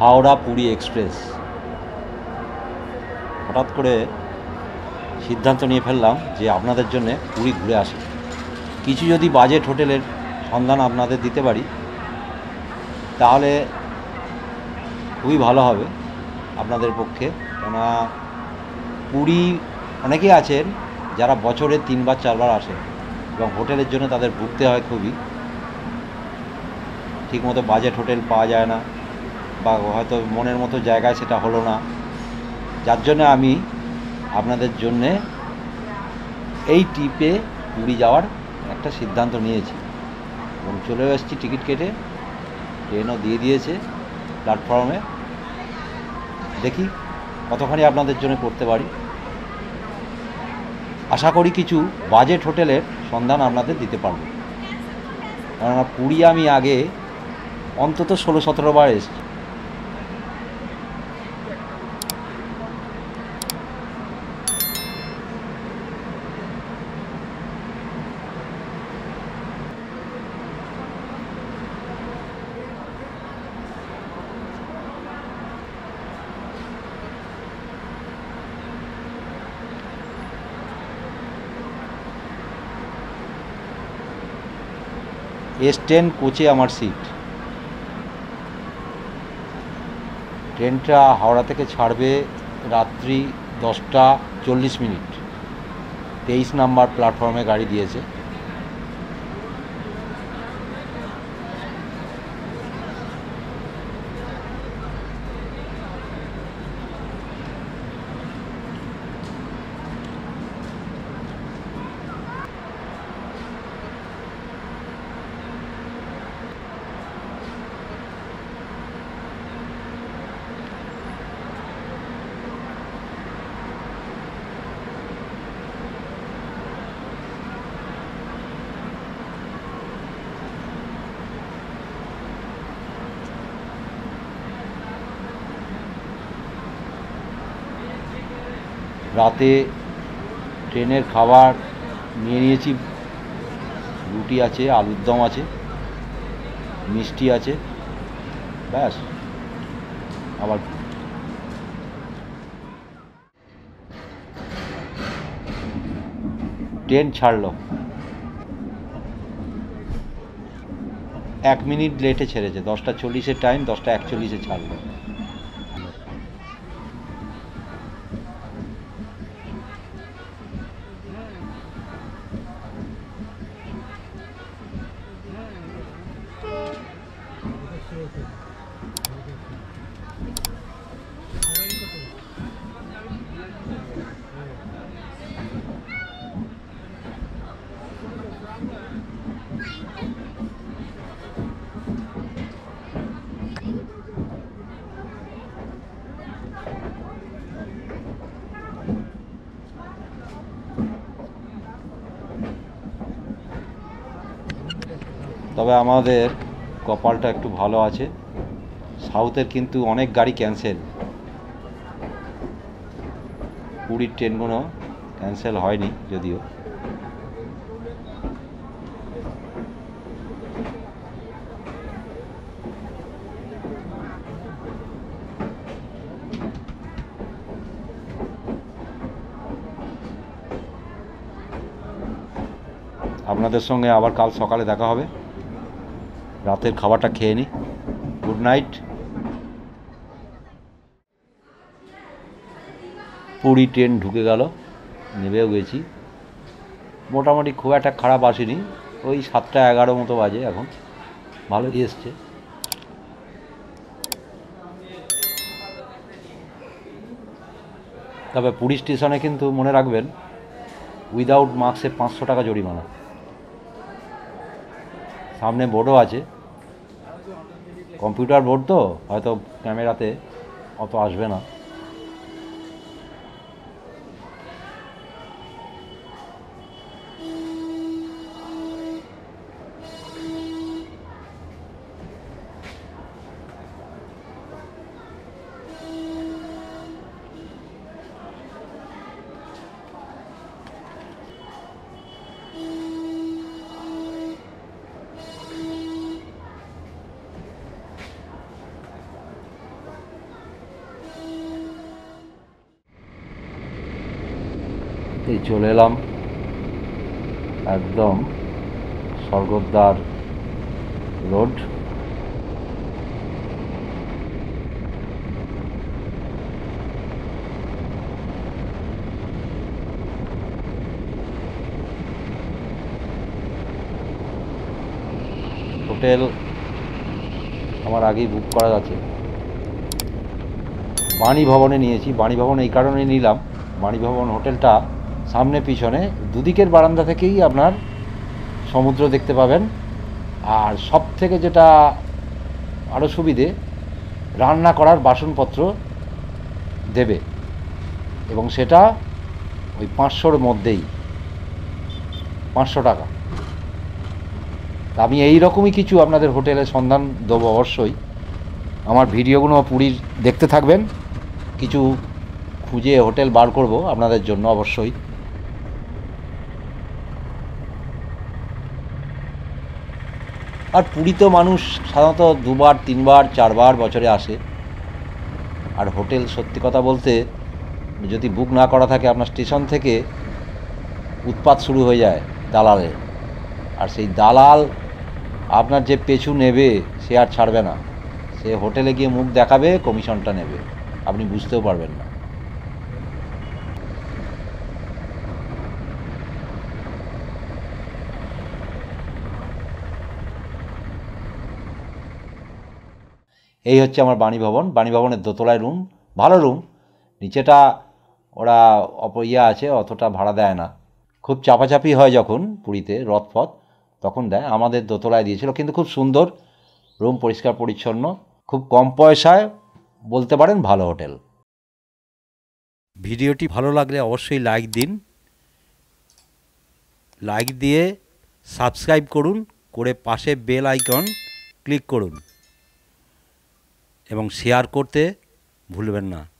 Howrah Puri express. হঠাৎ করে সিদ্ধান্ত নিয়ে ফেললাম যে আপনাদের জন্য পুরী ঘুরে আসি। কিছু যদি বাজেট হোটেলের সন্ধান আপনাদের দিতে পারি, তাহলে খুবই ভালো হবে আপনাদের পক্ষে। কেননা পুরী অনেকেই আছেন যারা বছরে তিনবার চারবার আসে এবং হোটেলের জন্য তাদের ভুগতে হয় খুবই। ঠিকমতো বাজেট হোটেল পাওয়া যায় না। বা হয়তো মনের মতো জায়গায় সেটা হলো না। যার জন্য আমি আপনাদের জন্যে এই ট্রিপে পুরী যাওয়ার একটা সিদ্ধান্ত নিয়েছি। এবং চলেও এসেছি টিকিট কেটে, ট্রেনও দিয়ে দিয়েছে প্ল্যাটফর্মে। দেখি কতখানি আপনাদের জন্য করতে পারি। আশা করি কিছু বাজেট হোটেলের সন্ধান আপনাদের দিতে পারব। কেননা পুরী আমি আগে অন্তত ষোলো সতেরো বার এসেছি। এস টেন কোচে আমার সিট ট্রেনটা হাওড়া থেকে ছাড়বে রাত্রি দশটা চল্লিশ মিনিট। তেইশ নাম্বার প্ল্যাটফর্মে গাড়ি দিয়েছে। রাতে ট্রেনের খাবার নিয়ে নিয়েছি। রুটি আছে, আলুর দম আছে, মিষ্টি আছে, ব্যাস। আবার ট্রেন ছাড়লো। এক মিনিট লেটে ছেড়েছে, দশটা চল্লিশের টাইম দশটা একচল্লিশে ছাড়লো। তবে আমাদের কপালটা একটু ভালো আছে। সাউথের কিন্তু অনেক গাড়ি ক্যান্সেল। পুরীর ট্রেনগুলো ক্যান্সেল হয়নি যদিও। আপনাদের সঙ্গে আবার কাল সকালে দেখা হবে। রাতের খাবারটা খেয়ে নিই গুড নাইট। পুরী ট্রেন ঢুকে গেল, নেবেও গেছি। মোটামুটি খুব একটা খারাপ আসেনি। ওই সাতটা এগারো মতো বাজে এখন। ভালোই এসছে। তবে পুরী স্টেশনে কিন্তু মনে রাখবেন উইদাউট মাস্কে পাঁচশো টাকা জরিমানা। সামনে বোর্ডও আছে। কম্পিউটার বোর্ড তো হয়তো ক্যামেরাতে অত আসবে না। এই চলে এলাম। একদম স্বর্গদ্বার রোড। হোটেল আমার আগেই বুক করা আছে। বাণী ভবনে নিয়েছি। বাণী ভবন এই কারণে নিলাম। বাণী ভবন হোটেলটা সামনে, পিছনে, দুদিকের বারান্দা থেকেই আপনার সমুদ্র দেখতে পাবেন। আর সব থেকে যেটা আরও সুবিধে, রান্না করার বাসনপত্র দেবে। এবং সেটা ওই পাঁচশোর মধ্যেই, পাঁচশো টাকা। আমি এই রকমই কিছু আপনাদের হোটেলের সন্ধান দেবো অবশ্যই। আমার ভিডিওগুলো পুরীর দেখতে থাকবেন। কিছু খুঁজে হোটেল বার করব আপনাদের জন্য অবশ্যই। আর পুরী তো মানুষ সাধারণত দুবার, তিনবার, চারবার বছরে আসে। আর হোটেল সত্যি কথা বলতে, যদি বুক না করা থাকে আপনার স্টেশন থেকে, উৎপাত শুরু হয়ে যায় দালালে। আর সেই দালাল আপনার যে পেছু নেবে, সে আর ছাড়বে না। সে হোটেলে গিয়ে মুখ দেখাবে, কমিশনটা নেবে। আপনি বুঝতেও পারবেন না। এই হচ্ছে আমার বাণী ভবন। বাণী ভবনের দোতলায় রুম, ভালো রুম। নিচেটা ওরা অপ ইয়ে আছে, অতটা ভাড়া দেয় না। খুব চাপাচাপি হয় যখন পুরীতে রথফথ তখন দেয়। আমাদের দোতলায় দিয়েছিল, কিন্তু খুব সুন্দর রুম, পরিষ্কার, পরিচ্ছন্ন। খুব কম পয়সায় বলতে পারেন ভালো হোটেল। ভিডিওটি ভালো লাগলে অবশ্যই লাইক দিন। লাইক দিয়ে সাবস্ক্রাইব করুন। করে পাশে বেল আইকন ক্লিক করুন। এবং শেয়ার করতে ভুলবেন না।